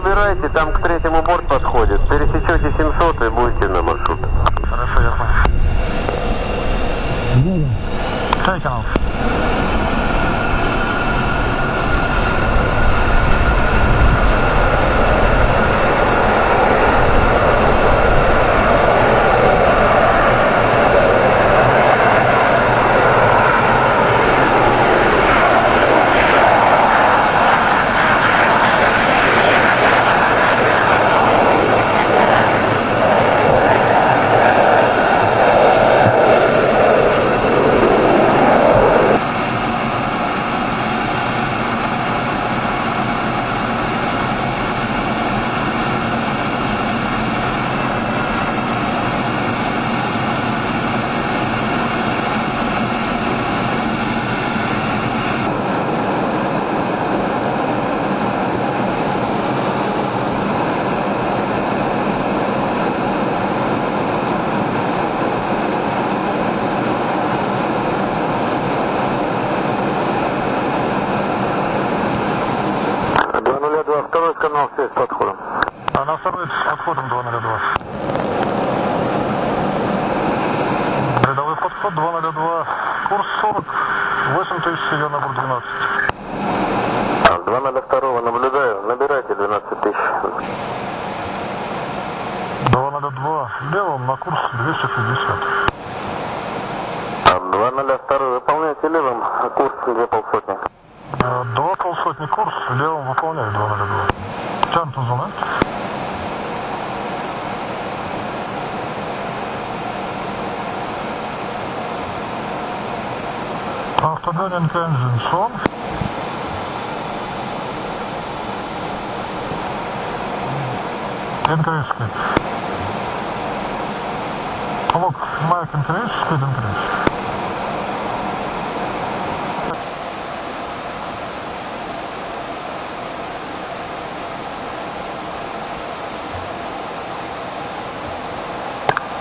набирайте, там к третьему борт подходит. Пересечете 700 и будете на маршрут. Хорошо, я понял. Off. два, 8 тысяч, я на борт 12. А, 202 наблюдаю, набирайте 12 тысяч. 202. Левым на курс 260. А, 202 выполняйте левым, курс две полсотни. Э, Два полсотни курс, левым выполняю 202. Turn to the Afternoon in Kensington. Interest. Интерески. Look, Mike Interest, Interest.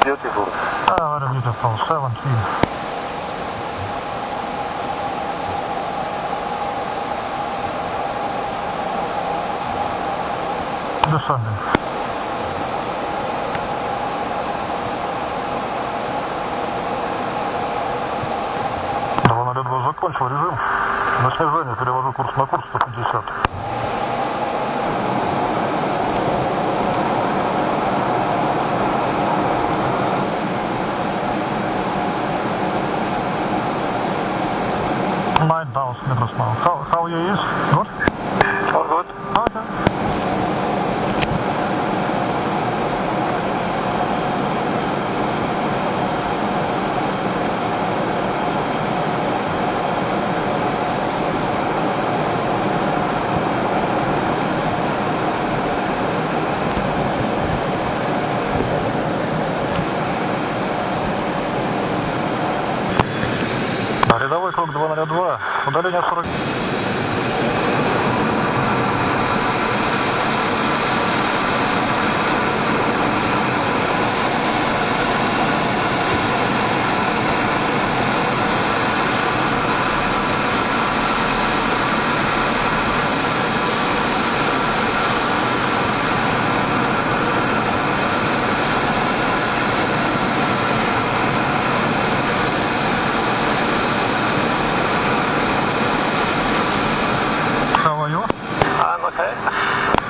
Beautiful. Ah, very beautiful, 17. На два закончил режим. На снижение перевожу курс на курс 150. Nine thousand meters now. How how you is? Удаление 40.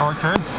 Okay.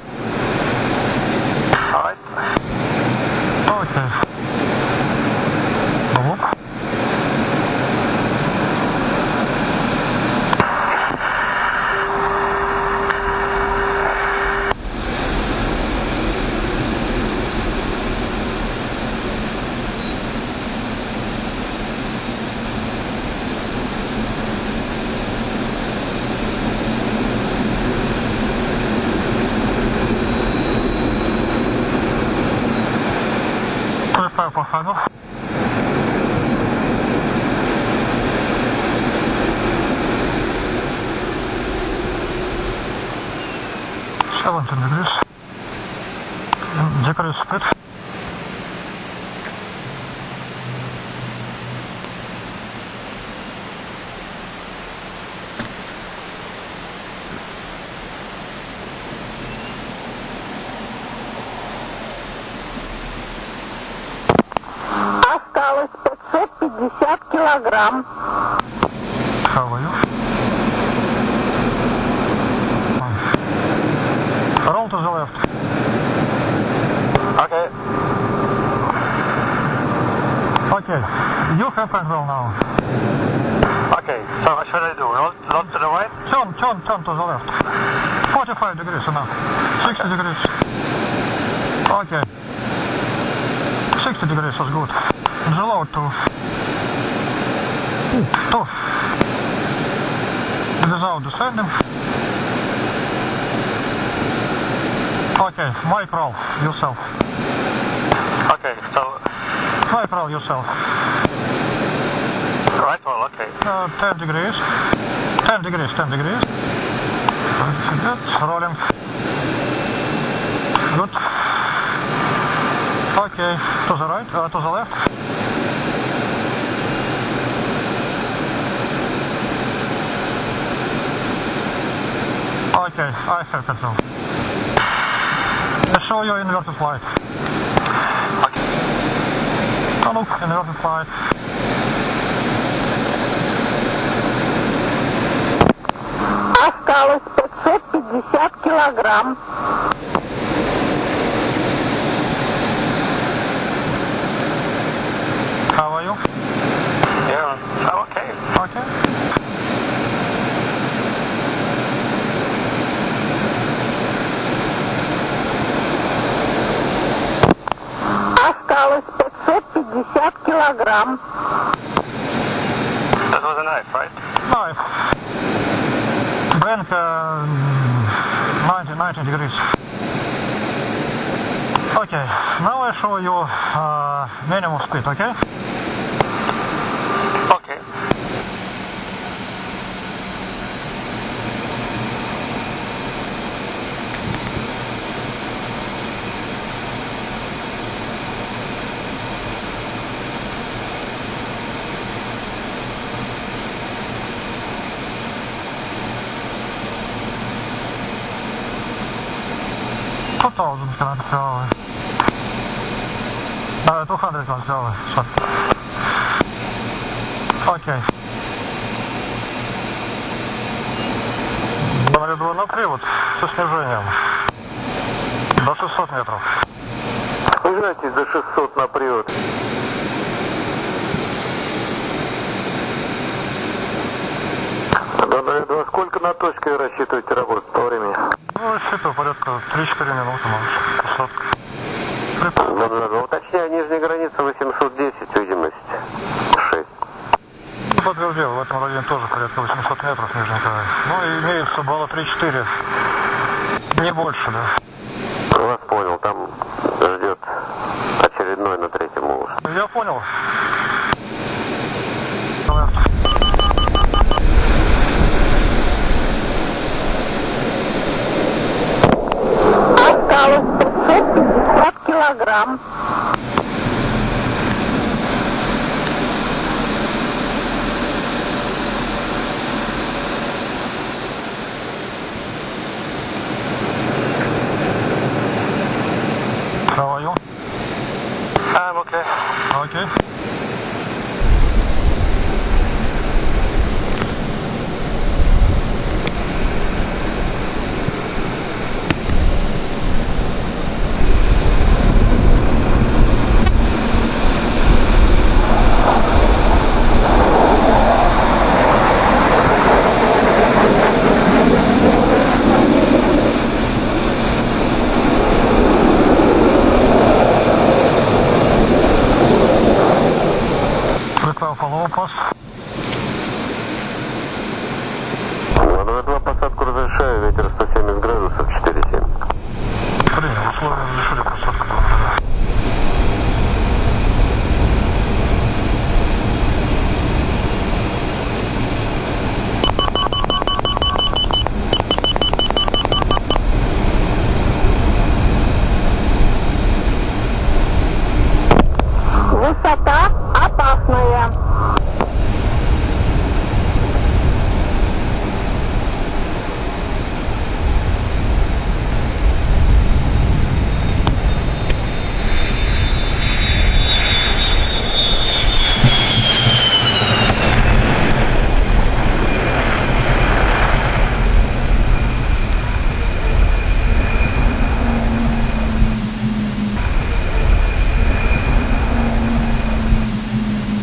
Seventeen degrees. Decrease speed. Осталось 550 килограмм. Okay. You have control now. Okay, so what should I do? Roll, roll to the right? Turn, turn, turn to the left. 45 degrees enough. 60 degrees. Okay. 60 degrees is good. Below to... Two. Without descending. Okay, mic roll yourself. Okay, so Roll yourself. right roll, okay. Uh, 10 degrees. 10 degrees, 10 degrees. Good. Rolling. Good. Okay. To the right, uh, to the left. Okay, I have control. I show you inverted flight. Okay. Oh, look, inverted flight. Осталось 550 килограмм. How are you? Yeah, I'm okay. Okay. That was a knife, right? Knife. Bank, uh, um, 90, 90 degrees. Okay, now I show you uh, minimum speed, okay? Two thousand kilometers per hour. Uh, 200 kilometers per hour, sorry. Okay. Двойной привод со снижением до 600 метров. Снижайтесь до 600 на привод. Добрый два. Сколько на точке рассчитываете работать Ну, рассчитываю порядка 3-4 минуты, может, два. Уточняю, нижняя граница 810, видимость 6. Подтвердил, в этом районе тоже порядка 800 метров нижний край. Ну, и имеется балла 3-4. Не больше, да. Вас понял, там ждет очередной на третьем улучше. Я понял. Abraham.